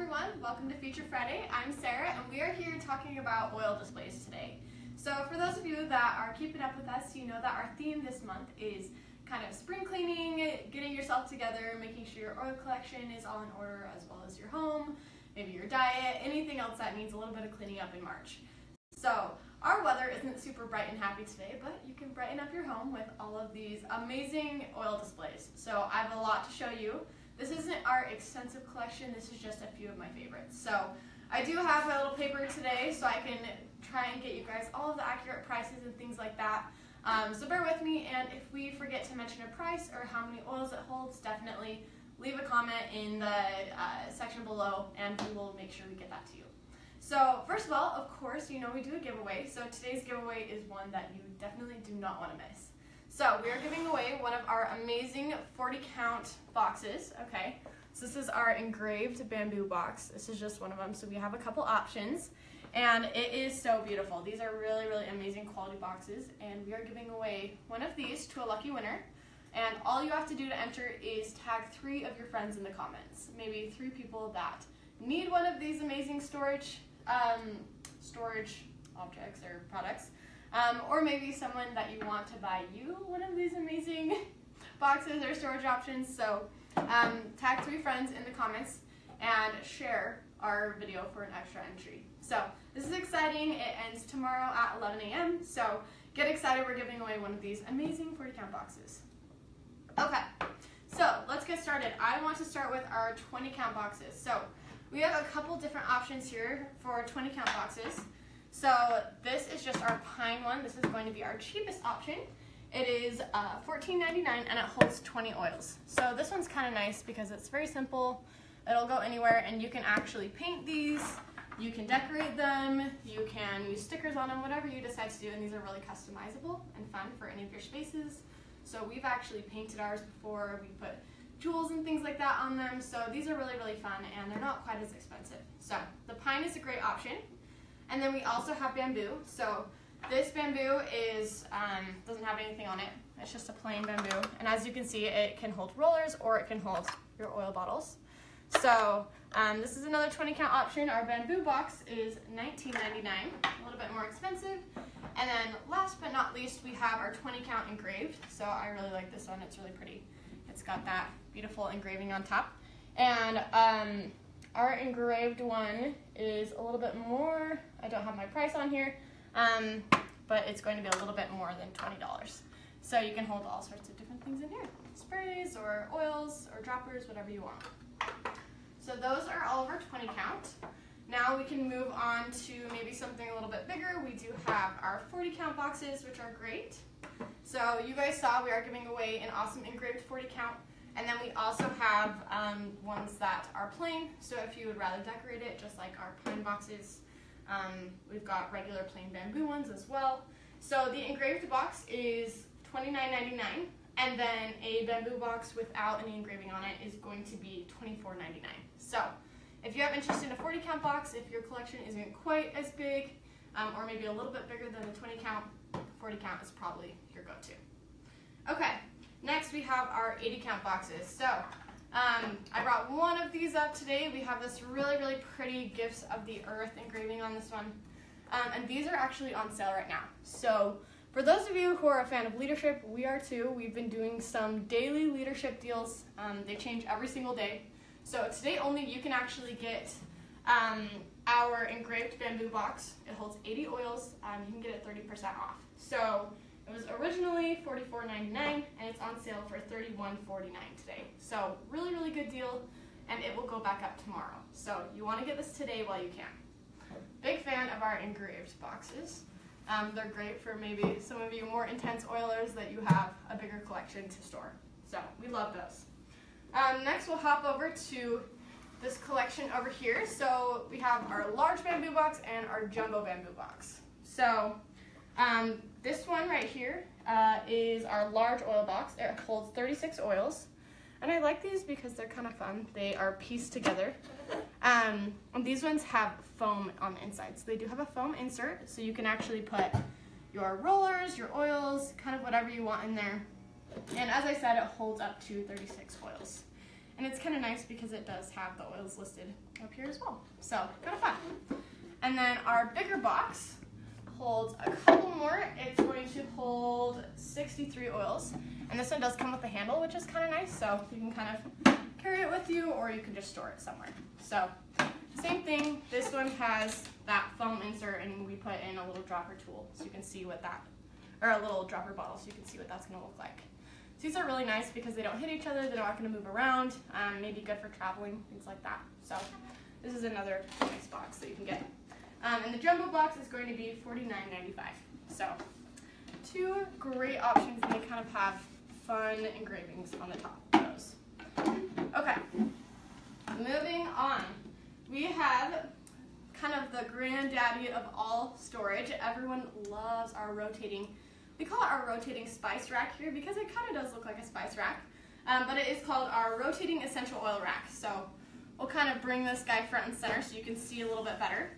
everyone, welcome to Feature Friday. I'm Sarah and we are here talking about oil displays today. So for those of you that are keeping up with us, you know that our theme this month is kind of spring cleaning, getting yourself together, making sure your oil collection is all in order as well as your home, maybe your diet, anything else that needs a little bit of cleaning up in March. So our weather isn't super bright and happy today, but you can brighten up your home with all of these amazing oil displays. So I have a lot to show you. This isn't our extensive collection, this is just a few of my favorites. So I do have my little paper today so I can try and get you guys all of the accurate prices and things like that. Um, so bear with me, and if we forget to mention a price or how many oils it holds, definitely leave a comment in the uh, section below and we will make sure we get that to you. So first of all, of course, you know we do a giveaway. So today's giveaway is one that you definitely do not want to miss. So we are giving away one of our amazing 40 count boxes, okay? So this is our engraved bamboo box. This is just one of them. So we have a couple options and it is so beautiful. These are really, really amazing quality boxes and we are giving away one of these to a lucky winner. And all you have to do to enter is tag three of your friends in the comments. Maybe three people that need one of these amazing storage, um, storage objects or products. Um, or maybe someone that you want to buy you one of these amazing boxes or storage options. So um, tag three friends in the comments and share our video for an extra entry. So this is exciting. It ends tomorrow at 11 a.m. So get excited. We're giving away one of these amazing 40 count boxes. Okay, so let's get started. I want to start with our 20 count boxes. So we have a couple different options here for 20 count boxes. So this is just our pine one. This is going to be our cheapest option. It is uh, $14.99 and it holds 20 oils. So this one's kind of nice because it's very simple. It'll go anywhere and you can actually paint these. You can decorate them. You can use stickers on them, whatever you decide to do. And these are really customizable and fun for any of your spaces. So we've actually painted ours before. We put jewels and things like that on them. So these are really, really fun and they're not quite as expensive. So the pine is a great option. And then we also have bamboo. So this bamboo is um, doesn't have anything on it. It's just a plain bamboo. And as you can see, it can hold rollers or it can hold your oil bottles. So um, this is another 20 count option. Our bamboo box is $19.99, a little bit more expensive. And then last but not least, we have our 20 count engraved. So I really like this one, it's really pretty. It's got that beautiful engraving on top. And um, our engraved one is a little bit more. I don't have my price on here, um, but it's going to be a little bit more than $20. So you can hold all sorts of different things in here. Sprays or oils or droppers, whatever you want. So those are all of our 20 count. Now we can move on to maybe something a little bit bigger. We do have our 40 count boxes, which are great. So you guys saw we are giving away an awesome engraved 40 count and then we also have um, ones that are plain, so if you would rather decorate it, just like our pine boxes, um, we've got regular plain bamboo ones as well. So the engraved box is $29.99, and then a bamboo box without any engraving on it is going to be $24.99. So if you have interest in a 40 count box, if your collection isn't quite as big, um, or maybe a little bit bigger than a 20 count, 40 count is probably your go-to. Okay, Next, we have our 80 count boxes. So, um, I brought one of these up today. We have this really, really pretty Gifts of the Earth engraving on this one. Um, and these are actually on sale right now. So, for those of you who are a fan of leadership, we are too. We've been doing some daily leadership deals. Um, they change every single day. So, today only you can actually get um, our engraved bamboo box. It holds 80 oils. Um, you can get it 30% off. So, it was originally $44.99 and it's on sale for $31.49 today. So really, really good deal and it will go back up tomorrow. So you want to get this today while you can. Big fan of our engraved boxes. Um, they're great for maybe some of you more intense oilers that you have a bigger collection to store. So we love those. Um, next we'll hop over to this collection over here. So we have our large bamboo box and our jumbo bamboo box. So um, this one right here uh, is our large oil box. It holds 36 oils. And I like these because they're kind of fun. They are pieced together. Um, and these ones have foam on the inside. So they do have a foam insert, so you can actually put your rollers, your oils, kind of whatever you want in there. And as I said, it holds up to 36 oils. And it's kind of nice because it does have the oils listed up here as well. So kind of fun. And then our bigger box holds a couple more. It's going to hold 63 oils. And this one does come with a handle, which is kind of nice. So you can kind of carry it with you or you can just store it somewhere. So same thing, this one has that foam insert and we put in a little dropper tool so you can see what that, or a little dropper bottle so you can see what that's gonna look like. So these are really nice because they don't hit each other, they're not gonna move around, um, maybe good for traveling, things like that. So this is another nice box that you can get. Um, and the jumbo box is going to be $49.95. So two great options and they kind of have fun engravings on the top of those. Okay, moving on we have kind of the granddaddy of all storage. Everyone loves our rotating, we call it our rotating spice rack here because it kind of does look like a spice rack. Um, but it is called our rotating essential oil rack. So we'll kind of bring this guy front and center so you can see a little bit better.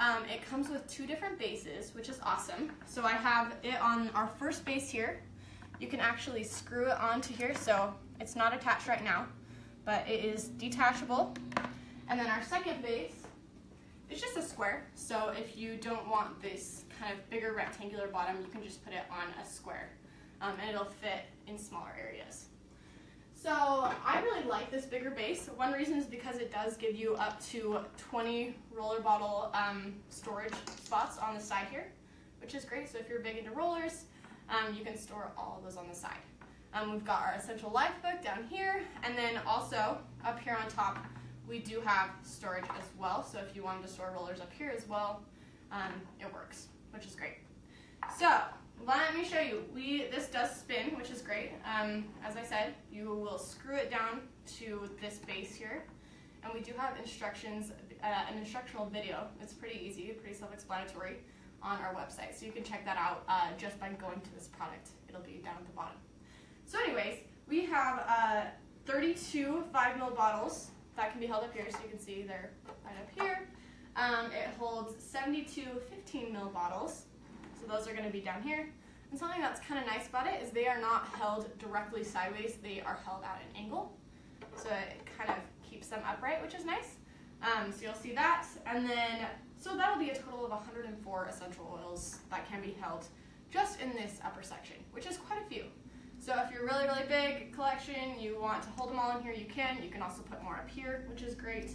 Um, it comes with two different bases, which is awesome. So I have it on our first base here. You can actually screw it onto here, so it's not attached right now, but it is detachable and then our second base is just a square. So if you don't want this kind of bigger rectangular bottom, you can just put it on a square um, and it'll fit in smaller areas. So I really like this bigger base. One reason is because it does give you up to 20 roller bottle um, storage spots on the side here, which is great. So if you're big into rollers, um, you can store all of those on the side. Um, we've got our Essential Life book down here, and then also up here on top, we do have storage as well, so if you wanted to store rollers up here as well, um, it works, which is great. So, let me show you. We This does spin, which is great. Um, as I said, you will screw it down to this base here, and we do have instructions, uh, an instructional video. It's pretty easy, pretty self-explanatory on our website, so you can check that out uh, just by going to this product. It'll be down at the bottom. So anyways, we have uh, 32 5 ml bottles that can be held up here so you can see they're right up here. Um, it holds 72 15 ml bottles, so those are going to be down here. And something that's kind of nice about it is they are not held directly sideways, they are held at an angle. So it kind of keeps them upright, which is nice. Um, so you'll see that. And then, so that'll be a total of 104 essential oils that can be held just in this upper section, which is quite a few. So if you're really, really big collection, you want to hold them all in here, you can. You can also put more up here, which is great.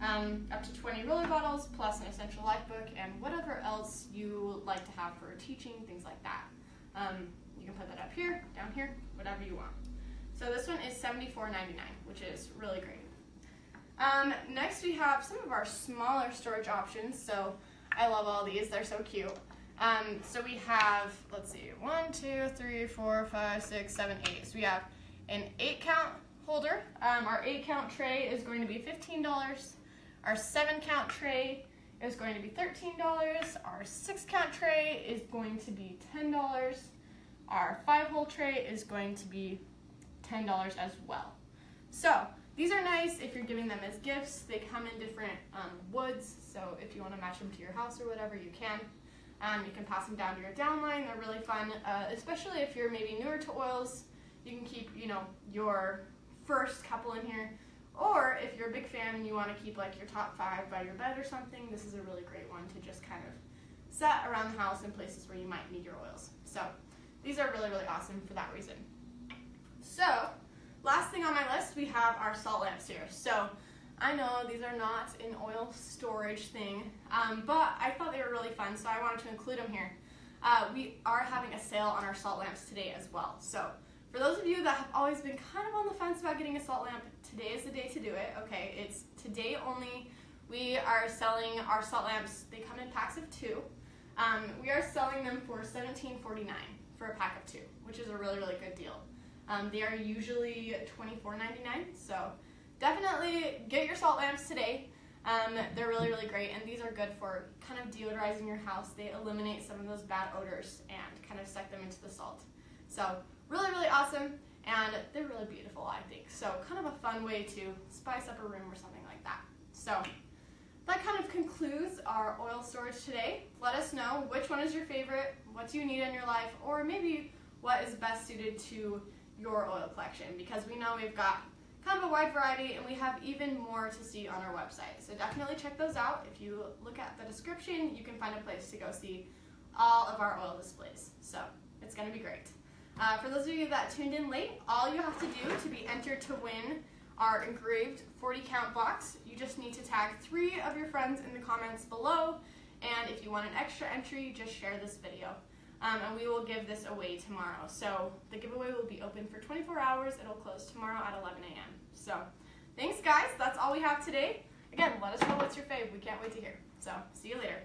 Um, up to 20 roller bottles, plus an essential life book, and whatever else you like to have for teaching, things like that. Um, you can put that up here, down here, whatever you want. So this one is $74.99, which is really great. Um, next we have some of our smaller storage options. So I love all these, they're so cute. Um, so we have, let's see, one, two, three, four, five, six, seven, eight. So we have an eight count holder. Um, our eight count tray is going to be $15. Our seven count tray is going to be $13. Our six count tray is going to be $10. Our five hole tray is going to be $10 as well. So these are nice if you're giving them as gifts. They come in different um, woods, so if you want to match them to your house or whatever, you can. Um, you can pass them down to your downline. They're really fun, uh, especially if you're maybe newer to oils. You can keep, you know, your first couple in here. Or if you're a big fan and you want to keep like your top five by your bed or something, this is a really great one to just kind of set around the house in places where you might need your oils. So these are really, really awesome for that reason. So last thing on my list, we have our salt lamps here. So I know these are not an oil storage thing, um, but I thought they were really fun, so I wanted to include them here. Uh, we are having a sale on our salt lamps today as well. So for those of you that have always been kind of on the fence about getting a salt lamp, today is the day to do it. Okay, it's today only. We are selling our salt lamps. They come in packs of two. Um, we are selling them for $17.49 for a pack of two, which is a really, really good deal. Um, they are usually $24.99, so definitely get your salt lamps today. Um, they're really, really great, and these are good for kind of deodorizing your house. They eliminate some of those bad odors and kind of suck them into the salt. So really, really awesome, and they're really beautiful, I think. So kind of a fun way to spice up a room or something like that. So that kind of concludes our oil storage today. Let us know which one is your favorite, what do you need in your life, or maybe what is best suited to your oil collection, because we know we've got kind of a wide variety, and we have even more to see on our website. So definitely check those out. If you look at the description, you can find a place to go see all of our oil displays. So it's going to be great. Uh, for those of you that tuned in late, all you have to do to be entered to win our engraved 40 count box, you just need to tag three of your friends in the comments below. And if you want an extra entry, just share this video. Um, and we will give this away tomorrow. So the giveaway will be open for 24 hours. It'll close tomorrow at 11 a.m. So thanks, guys. That's all we have today. Again, let us know what's your fave. We can't wait to hear. So see you later.